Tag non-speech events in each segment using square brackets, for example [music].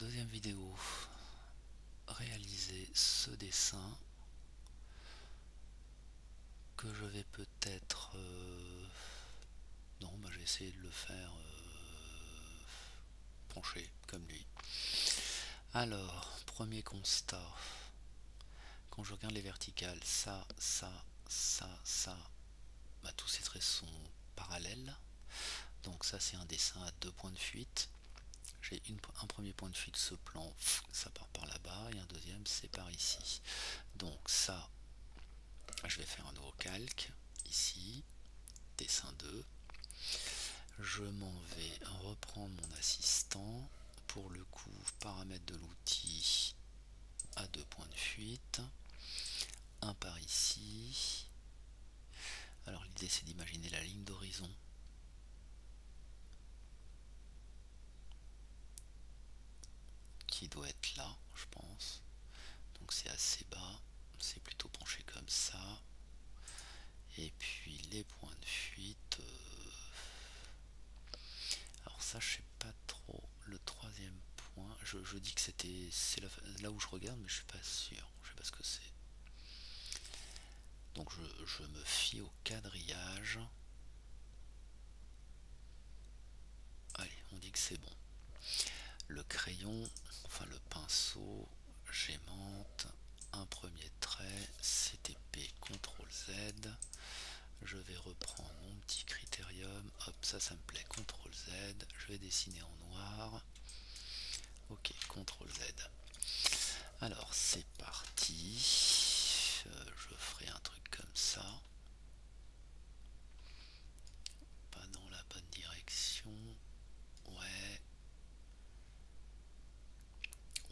deuxième vidéo, réaliser ce dessin que je vais peut-être... Euh, non, bah, j'ai essayé de le faire euh, penché comme lui. Alors, premier constat. Quand je regarde les verticales, ça, ça, ça, ça, bah, tous ces traits sont parallèles. Donc ça c'est un dessin à deux points de fuite. J'ai un premier point de fuite, ce plan, ça part par là-bas, et un deuxième c'est par ici. Donc ça, je vais faire un nouveau calque, ici, dessin 2. Je m'en vais reprendre mon assistant, pour le coup, paramètre de l'outil à deux points de fuite, un par ici. Alors l'idée c'est d'imaginer la ligne d'horizon qui doit être là, je pense. Donc c'est assez bas, c'est plutôt penché comme ça. Et puis les points de fuite. Euh, alors ça, je sais pas trop. Le troisième point, je, dis que c'était c'est là, où je regarde, mais je suis pas sûr. Je sais pas ce que c'est. Donc je, je me fie au quadrillage. Allez, on dit que c'est bon. Le crayon, enfin le pinceau, j'aimante, un premier trait, CTP, CTRL Z. Je vais reprendre mon petit critérium, hop, ça, ça me plaît, CTRL Z. Je vais dessiner en noir. Ok, CTRL Z. Alors, c'est parti. Euh, je ferai un truc comme ça. Pas dans la bonne direction. Ouais.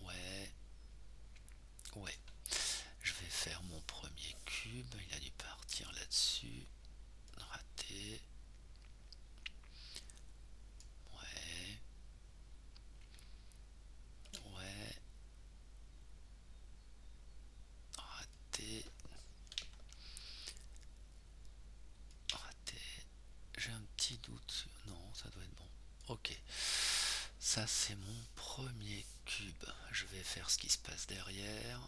Ouais. Ouais. Je vais faire mon premier cube. Il a dû partir là-dessus. Raté. Ouais. Ouais. Raté. Raté. J'ai un petit doute. Non, ça doit être bon. Ok. Ça, c'est mon premier cube. Je vais faire ce qui se passe derrière.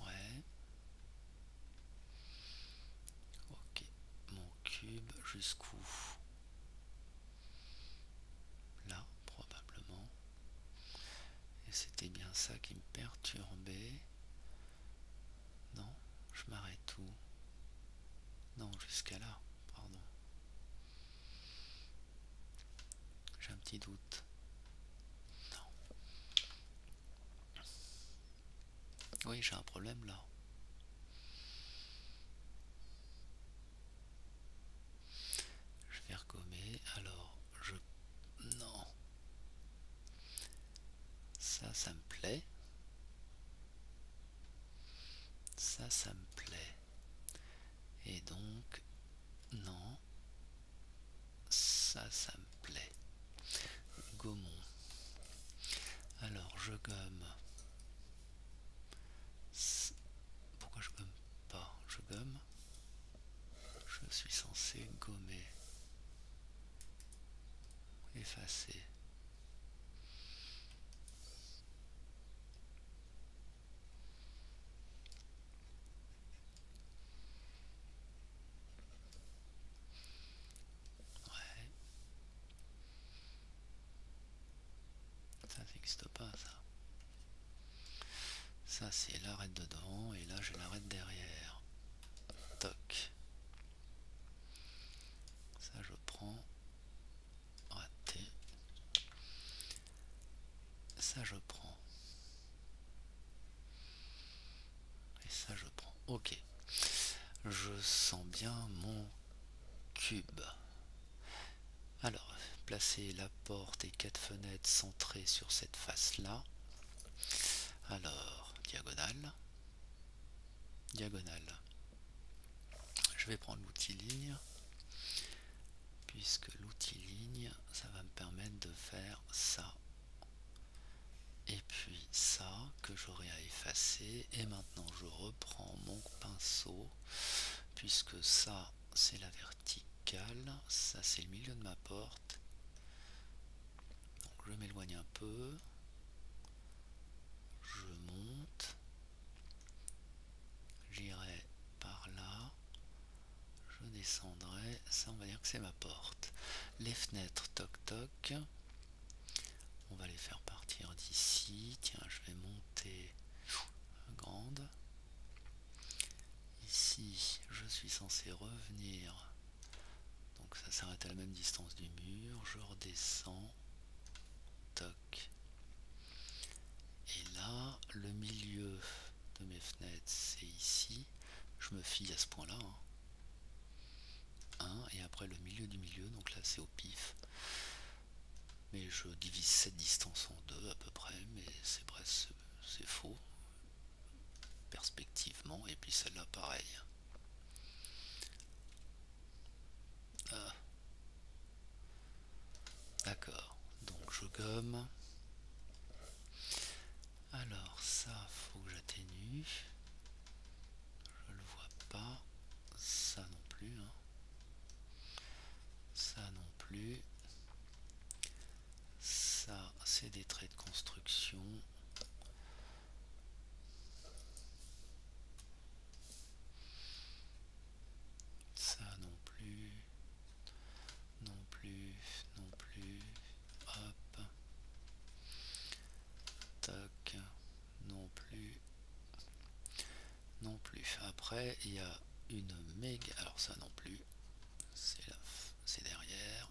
Ouais. Ok. Mon cube jusqu'où? Là, probablement. Et c'était bien ça qui me perturbait. Non, je m'arrête où? Non, jusqu'à là, pardon. J'ai un doute. Oui, j'ai un problème là. Je vais regommer. Alors, je... Non. Ça, ça me plaît. Ça, ça me plaît. Et donc, non. Ça, ça me plaît. Gommons. Alors, je gomme. Pourquoi je gomme pas Je gomme. Je suis censé gommer. Ça n'existe pas ça. Ça c'est l'arête dedans et là j'ai l'arête derrière. Toc. Ça je prends. Raté. Ça je prends. Et ça je prends. Ok. Je sens bien mon cube. Alors, placer la porte et quatre fenêtres centrées sur cette face-là. Alors, diagonale. Diagonale. Je vais prendre l'outil ligne. Puisque l'outil ligne, ça va me permettre de faire ça. Et puis ça, que j'aurai à effacer. Et maintenant, je reprends mon. Puisque ça, c'est la verticale. Ça, c'est le milieu de ma porte. je m'éloigne un peu. Je monte. J'irai par là. Je descendrai. Ça, on va dire que c'est ma porte. Les fenêtres, toc toc. On va les faire partir d'ici. Tiens, je vais monter grande. Ici, je suis censé revenir. Donc ça s'arrête à la même distance du mur. Je redescends. Toc. Et là, le milieu de mes fenêtres, c'est ici. Je me fie à ce point-là. Hein. et après le milieu du milieu, donc là c'est au pif. Mais je divise cette distance en deux à peu près, mais c'est presque c'est faux. Perspectivement, et puis celle-là pareil. Ah. D'accord, donc je gomme. Alors ça, faut que j'atténue. Je le vois pas. Ça non plus. Hein. Ça non plus. Ça, c'est des traits de construction. Ça non plus. Non plus. Non plus. Hop. Tac. Non plus. Non plus. Il y a une méga... Alors ça non plus. C'est la... C'est derrière.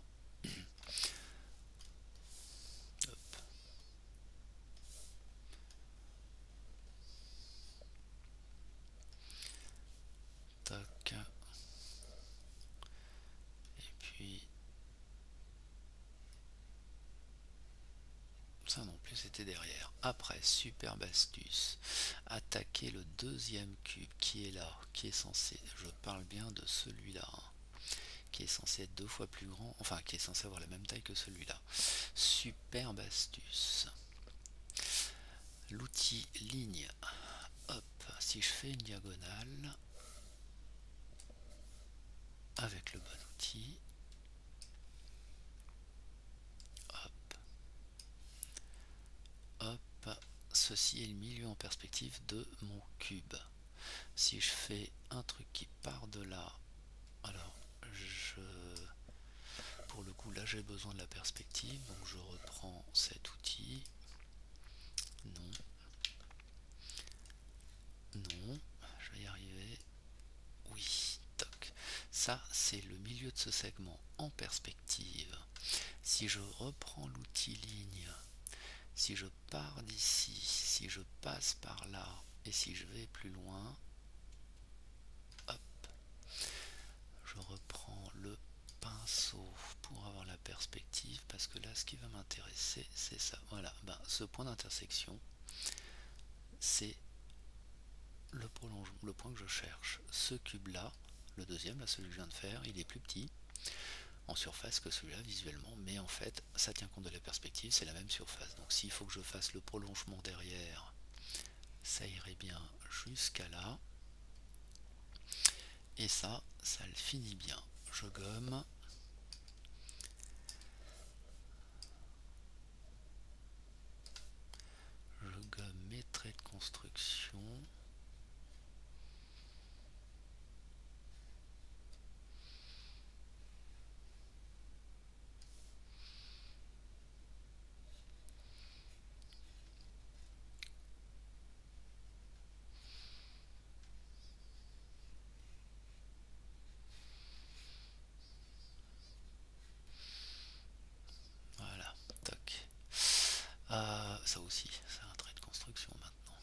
Hop. Tac. Et puis ça non plus c'était derrière. Après, superbe astuce. Attaquer le deuxième cube qui est là, qui est censé, je parle bien de celui-là, hein, qui est censé être deux fois plus grand, enfin qui est censé avoir la même taille que celui-là. Superbe astuce. L'outil ligne. Hop, si je fais une diagonale avec le bon outil, hop, hop, ceci est le milieu en perspective de mon cube. Si je fais un truc qui part de là, alors je pour le coup là j'ai besoin de la perspective donc je reprends cet outil. Non. Non. Je vais y arriver. Oui toc. Ça c'est le milieu de ce segment en perspective. Si je reprends l'outil ligne si je pars d'ici si je passe par là et si je vais plus loin hop je reprends le pinceau pour avoir la perspective parce que là ce qui va m'intéresser c'est ça. Voilà ben, ce point d'intersection c'est le prolongement le point que je cherche. Ce cube là le deuxième là celui que je viens de faire il est plus petit surface que celui-là visuellement mais en fait ça tient compte de la perspective c'est la même surface donc s'il faut que je fasse le prolongement derrière ça irait bien jusqu'à là et ça, ça le finit bien. Je gomme. Je gomme mes traits de construction. Voilà, toc. Euh, ça c'est un trait de construction maintenant.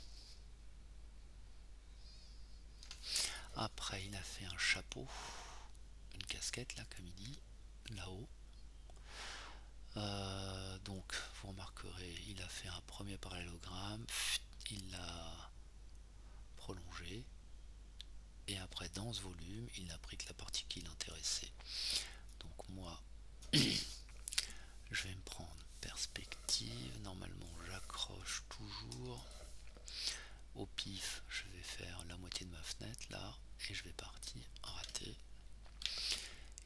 Après, il a fait un chapeau, une casquette là, comme il dit, là-haut. Euh, donc, vous remarquerez, il a fait un premier parallélogramme, il l'a prolongé, et après, dans ce volume, il n'a pris que la partie qui l'intéressait. Donc, moi, [clears throat] je vais me prendre perspective. Pif, je vais faire la moitié de ma fenêtre là et je vais partir rater.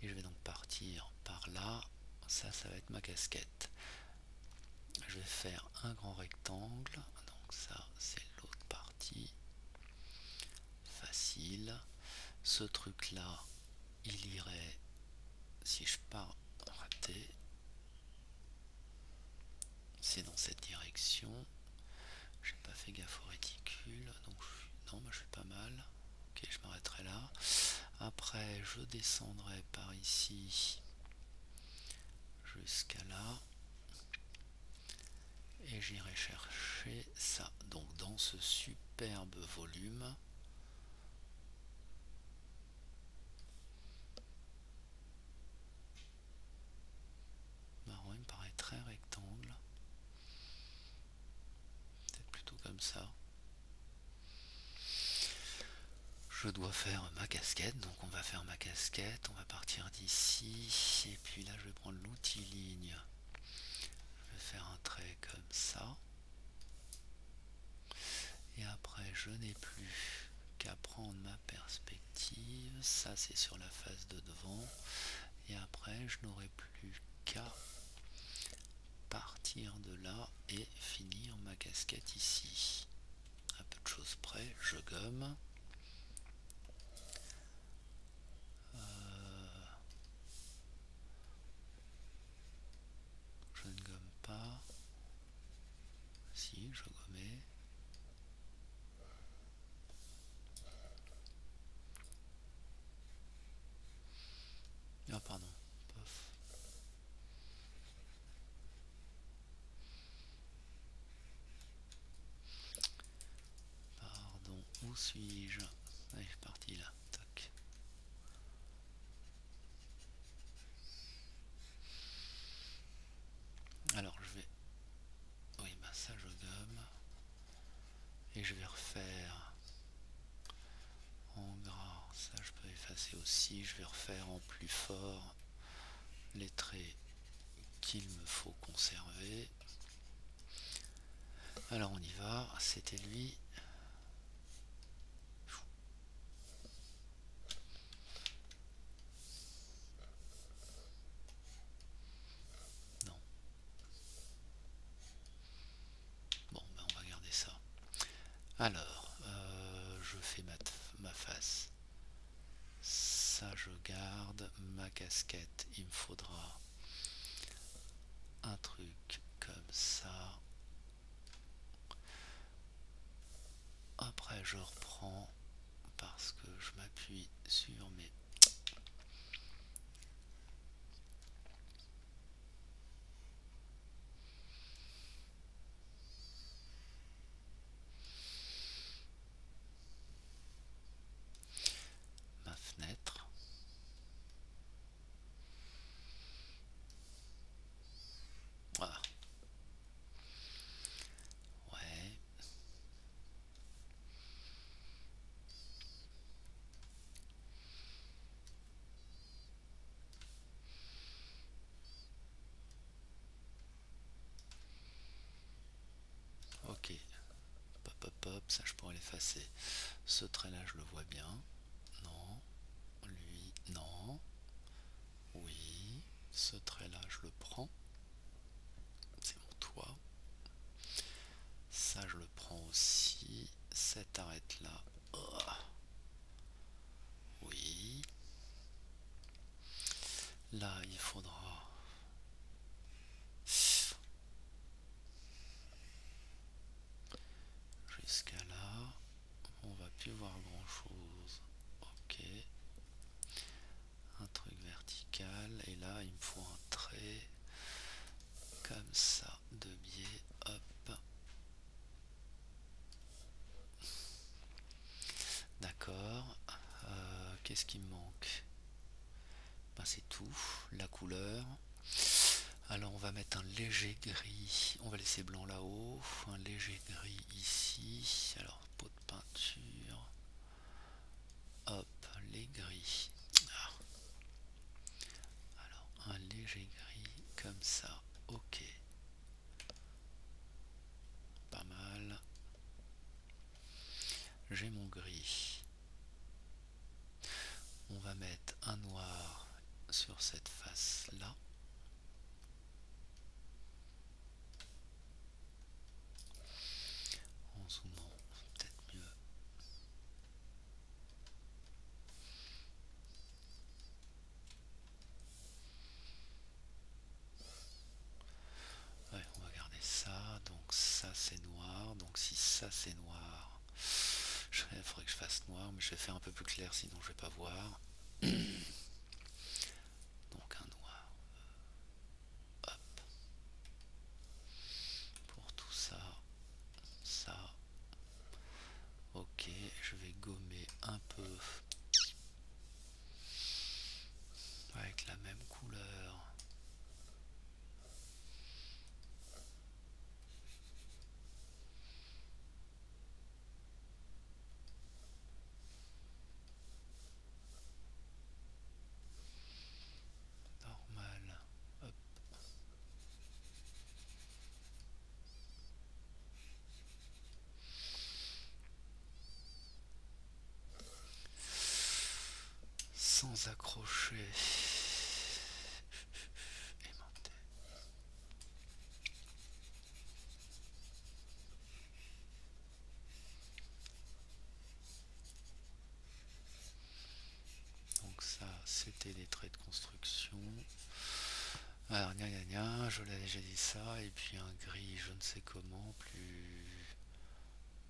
Et je vais donc partir par là. Ça, ça va être ma casquette. je vais faire un grand rectangle. Donc ça, c'est l'autre partie. Facile. Ce truc-là, il irait, si je pars raté, c'est dans cette direction. J'ai pas fait gaffe au réticule, donc non, moi je suis pas mal. Ok, je m'arrêterai là. Après, je descendrai par ici jusqu'à là. Et j'irai chercher ça. Donc dans ce superbe volume. Marron, il me paraît très rectangle. Peut-être plutôt comme ça. Je dois faire ma casquette, donc on va faire ma casquette, on va partir d'ici, et puis là je vais prendre l'outil ligne, je vais faire un trait comme ça, et après je n'ai plus qu'à prendre ma perspective, ça c'est sur la face de devant, et après je n'aurai plus qu'à partir de là et finir ma casquette ici. À peu de choses près, je gomme. Euh, je ne gomme pas. Si, je gommais. Ah pardon, Pardon, suis-je? Allez, parti là. Alors je vais... Oui, bah ça je gomme. Et je vais refaire en gras. Ça je peux effacer aussi. Je vais refaire en plus fort les traits qu'il me faut conserver. Alors on y va, c'était lui. Non. Bon, ben on va garder ça. Alors, euh, je fais ma, ma face. Ça, je garde. Ma casquette, il me faudra un truc comme ça. Après, je reprends parce que je m'appuie sur mes ma fenêtre. Voilà. Ouais. Ok. Pop, pop, pop, ça je pourrais l'effacer. Ce trait-là, je le vois bien. Non. Lui, non. Oui. Ce trait-là, je le prends. C'est mon toit. Ça, je le prends aussi. Cette arête-là. Oh. Oui. Là, il faudra jusqu'à là. On va plus voir grand chose. Ok. Un truc vertical. Et là, il me faut un trait comme ça de biais. Hop. D'accord. Euh, qu'est-ce qui me manque ben, C'est tout. La couleur. Alors on va mettre un léger gris. On va laisser blanc là-haut. Un léger gris ici. Alors pot de peinture. Hop, les gris. Ah. Alors un léger gris comme ça. Ok. Pas mal. J'ai mon gris. sur cette face-là. En zoomant, peut-être mieux. On va garder ça. Donc ça c'est noir. Donc si ça c'est noir, il faudrait que je fasse noir, mais je vais faire un peu plus clair sinon je vais pas voir. Sans accrocher. Aimanté. Donc ça, c'était des traits de construction. Alors, gna gna gna, je l'ai déjà dit ça, et puis un gris, je ne sais comment, plus...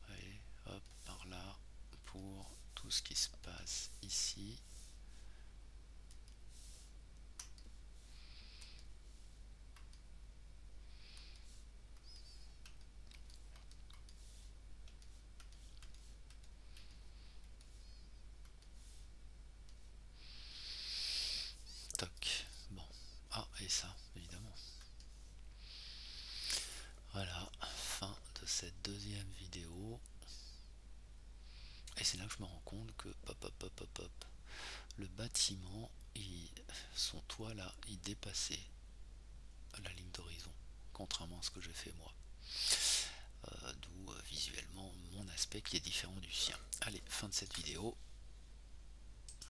Allez, hop, par là, pour tout ce qui se passe ici. Toc. Bon. Ah, et ça, évidemment. Voilà, fin de cette deuxième vidéo. Et c'est là que je me rends compte que le bâtiment, il, son toit là, il dépassait la ligne d'horizon, contrairement à ce que j'ai fait moi. Euh, d'où euh, visuellement mon aspect qui est différent du sien. Allez, fin de cette vidéo.